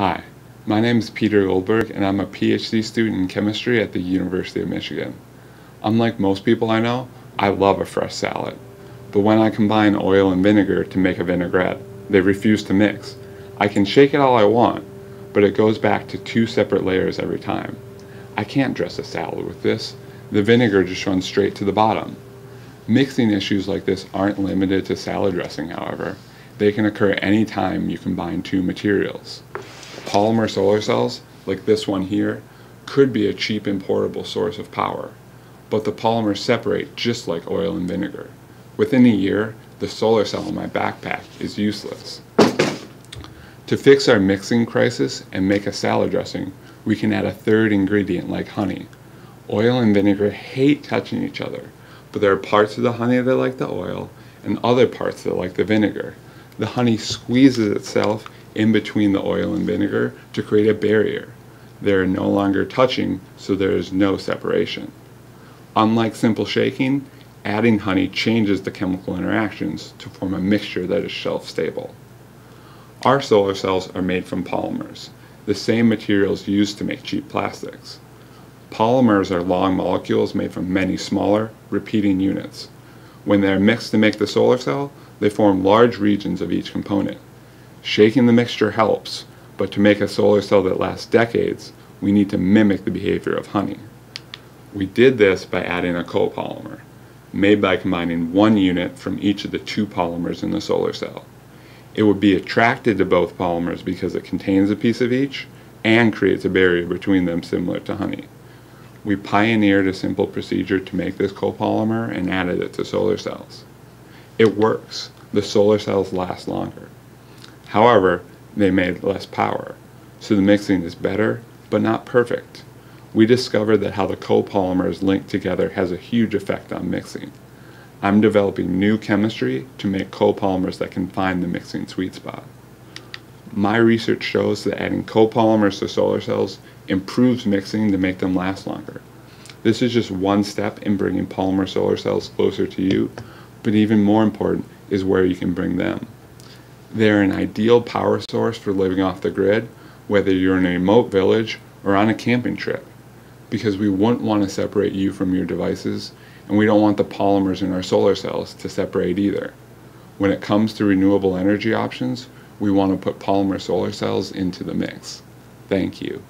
Hi, my name is Peter Goldberg and I'm a PhD student in chemistry at the University of Michigan. Unlike most people I know, I love a fresh salad. But when I combine oil and vinegar to make a vinaigrette, they refuse to mix. I can shake it all I want, but it goes back to two separate layers every time. I can't dress a salad with this. The vinegar just runs straight to the bottom. Mixing issues like this aren't limited to salad dressing, however. They can occur any time you combine two materials. Polymer solar cells, like this one here, could be a cheap and portable source of power, but the polymers separate just like oil and vinegar. Within a year, the solar cell in my backpack is useless. To fix our mixing crisis and make a salad dressing, we can add a third ingredient like honey. Oil and vinegar hate touching each other, but there are parts of the honey that like the oil and other parts that like the vinegar. The honey squeezes itself in between the oil and vinegar to create a barrier. They are no longer touching, so there is no separation. Unlike simple shaking, adding honey changes the chemical interactions to form a mixture that is shelf stable. Our solar cells are made from polymers, the same materials used to make cheap plastics. Polymers are long molecules made from many smaller, repeating units. When they are mixed to make the solar cell, they form large regions of each component. Shaking the mixture helps, but to make a solar cell that lasts decades, we need to mimic the behavior of honey. We did this by adding a copolymer, made by combining one unit from each of the two polymers in the solar cell. It would be attracted to both polymers because it contains a piece of each and creates a barrier between them similar to honey. We pioneered a simple procedure to make this copolymer and added it to solar cells. It works. The solar cells last longer. However, they made less power, so the mixing is better, but not perfect. We discovered that how the copolymers link together has a huge effect on mixing. I'm developing new chemistry to make copolymers that can find the mixing sweet spot. My research shows that adding copolymers to solar cells improves mixing to make them last longer. This is just one step in bringing polymer solar cells closer to you, but even more important is where you can bring them. They're an ideal power source for living off the grid, whether you're in a remote village or on a camping trip, because we wouldn't want to separate you from your devices, and we don't want the polymers in our solar cells to separate either. When it comes to renewable energy options, we want to put polymer solar cells into the mix. Thank you.